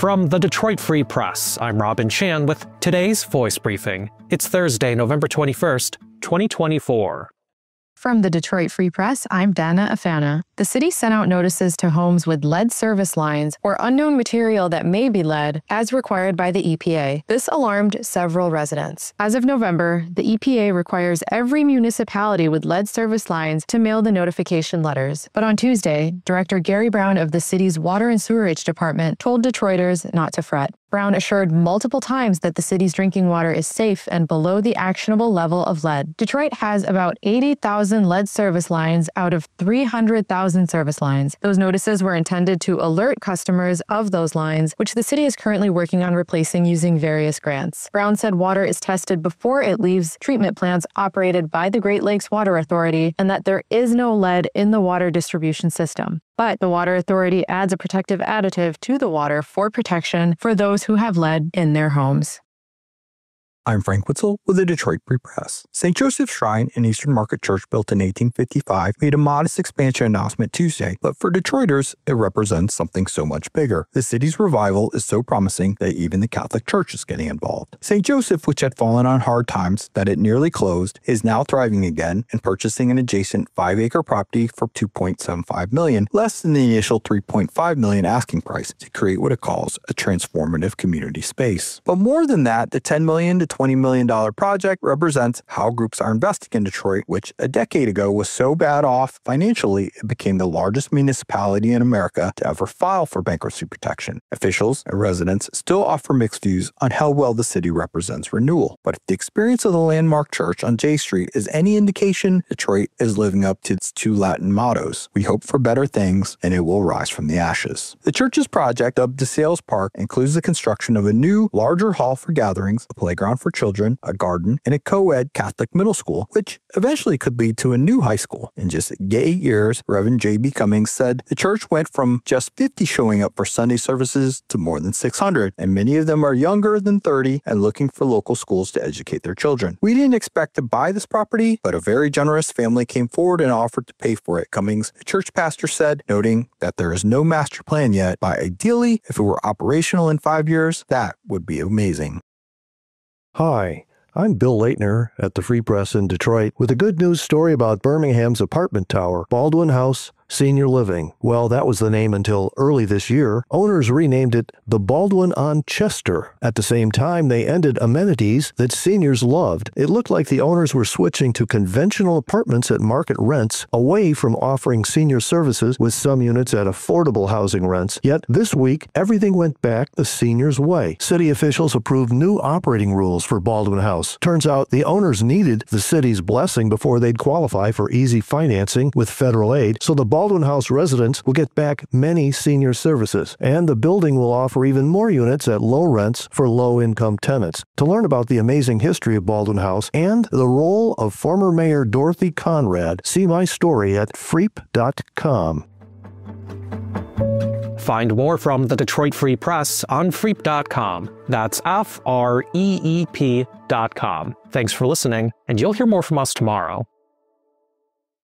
From the Detroit Free Press, I'm Robin Chan with today's voice briefing. It's Thursday, November 21st, 2024. From the Detroit Free Press, I'm Dana Afana. The city sent out notices to homes with lead service lines or unknown material that may be lead, as required by the EPA. This alarmed several residents. As of November, the EPA requires every municipality with lead service lines to mail the notification letters. But on Tuesday, Director Gary Brown of the city's Water and Sewerage Department told Detroiters not to fret. Brown assured multiple times that the city's drinking water is safe and below the actionable level of lead. Detroit has about 80,000 lead service lines out of 300,000 service lines. Those notices were intended to alert customers of those lines, which the city is currently working on replacing using various grants. Brown said water is tested before it leaves treatment plants operated by the Great Lakes Water Authority and that there is no lead in the water distribution system. But the Water Authority adds a protective additive to the water for protection for those who have lead in their homes. I'm Frank Witsil with the Detroit Free Press. St. Joseph's Shrine and Eastern Market Church, built in 1855, made a modest expansion announcement Tuesday, but for Detroiters, it represents something so much bigger. The city's revival is so promising that even the Catholic Church is getting involved. St. Joseph, which had fallen on hard times that it nearly closed, is now thriving again and purchasing an adjacent 5-acre property for 2.75 million, less than the initial 3.5 million asking price, to create what it calls a transformative community space. But more than that, the 10 million to $20 million project represents how groups are investing in Detroit, which a decade ago was so bad off financially, it became the largest municipality in America to ever file for bankruptcy protection. Officials and residents still offer mixed views on how well the city represents renewal. But if the experience of the landmark church on Jay Street is any indication, Detroit is living up to its two Latin mottos We hope for better things, and it will rise from the ashes. The church's project, dubbed DeSales Park, includes the construction of a new, larger hall for gatherings, a playground for children, a garden, and a co ed Catholic middle school, which eventually could lead to a new high school. In just eight years, Reverend J.B. Cummings said the church went from just 50 showing up for Sunday services to more than 600, and many of them are younger than 30 and looking for local schools to educate their children. We didn't expect to buy this property, but a very generous family came forward and offered to pay for it, Cummings, the church pastor said, noting that there is no master plan yet, but ideally, if it were operational in five years, that would be amazing. Hi, I'm Bill Laitner at the Free Press in Detroit with a good news story about Birmingham's apartment tower, Baldwin House Senior Living. Well, that was the name until early this year. Owners renamed it the Baldwin on Chester. At the same time, they ended amenities that seniors loved. It looked like the owners were switching to conventional apartments at market rents, away from offering senior services with some units at affordable housing rents. Yet this week, everything went back the seniors' way. City officials approved new operating rules for Baldwin House. Turns out the owners needed the city's blessing before they'd qualify for easy financing with federal aid, so the Baldwin House residents will get back many senior services, and the building will offer even more units at low rents for low income tenants. To learn about the amazing history of Baldwin House and the role of former Mayor Dorothy Conrad, see my story at freep.com. Find more from the Detroit Free Press on freep.com. That's F R E E P.com. Thanks for listening, and you'll hear more from us tomorrow.